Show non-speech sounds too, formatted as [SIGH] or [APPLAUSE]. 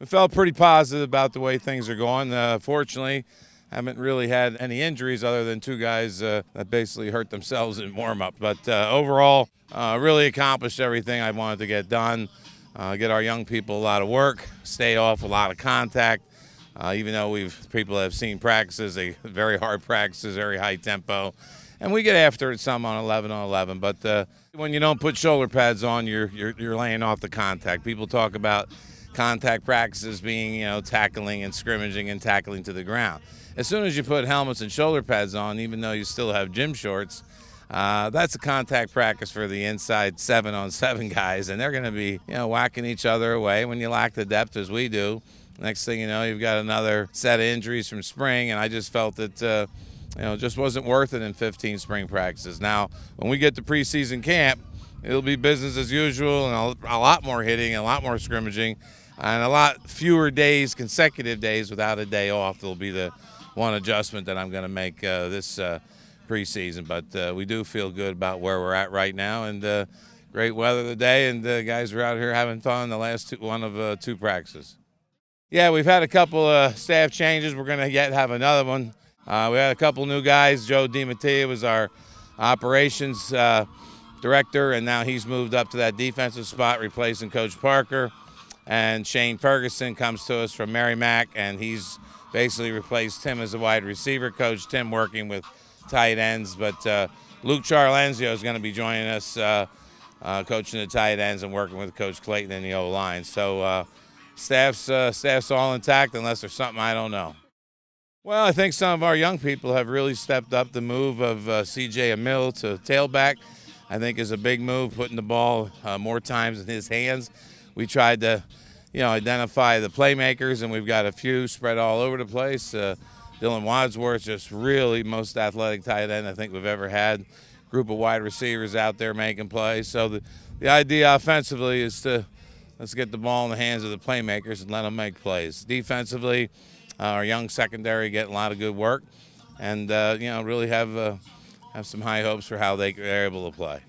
We felt pretty positive about the way things are going. Uh, fortunately, haven't really had any injuries other than two guys uh, that basically hurt themselves in warm up. But uh, overall, uh, really accomplished everything I wanted to get done. Uh, get our young people a lot of work, stay off a lot of contact. Uh, even though we've people have seen practices, they [LAUGHS] very hard practices, very high tempo, and we get after it some on 11 on 11. But when you don't put shoulder pads on, you're, you're you're laying off the contact. People talk about contact practices being you know tackling and scrimmaging and tackling to the ground. As soon as you put helmets and shoulder pads on, even though you still have gym shorts, uh, that's a contact practice for the inside seven on seven guys, and they're going to be, you know, whacking each other away when you lack the depth as we do. Next thing you know, you've got another set of injuries from spring, and I just felt that, uh, you know, just wasn't worth it in 15 spring practices. Now, when we get to preseason camp, it'll be business as usual and a, a lot more hitting, a lot more scrimmaging, and a lot fewer days, consecutive days without a day off. There'll be the one adjustment that I'm going to make uh, this uh, preseason. But uh, we do feel good about where we're at right now, and uh, great weather today, and the guys are out here having fun. The last two, one of uh, two practices. Yeah, we've had a couple of staff changes. We're going to yet have another one. Uh, we had a couple new guys. Joe DiMattia was our operations uh, director, and now he's moved up to that defensive spot, replacing Coach Parker. And Shane Ferguson comes to us from Merrimack, and he's basically replaced Tim as a wide receiver coach. Tim working with tight ends, but uh, Luke Charlenzio is going to be joining us, uh, uh, coaching the tight ends and working with Coach Clayton in the O line. So uh, staff's uh, staff's all intact unless there's something I don't know. Well, I think some of our young people have really stepped up. The move of uh, C.J. Emil to tailback, I think, is a big move, putting the ball more times in his hands. We tried to you know, identify the playmakers, and we've got a few spread all over the place. Uh, Dylan Wadsworth, just really most athletic tight end I think we've ever had. Group of wide receivers out there making plays. So the, the idea offensively is to let's get the ball in the hands of the playmakers and let them make plays. Defensively, uh, our young secondary getting a lot of good work, and uh, you know really have uh, have some high hopes for how they are able to play.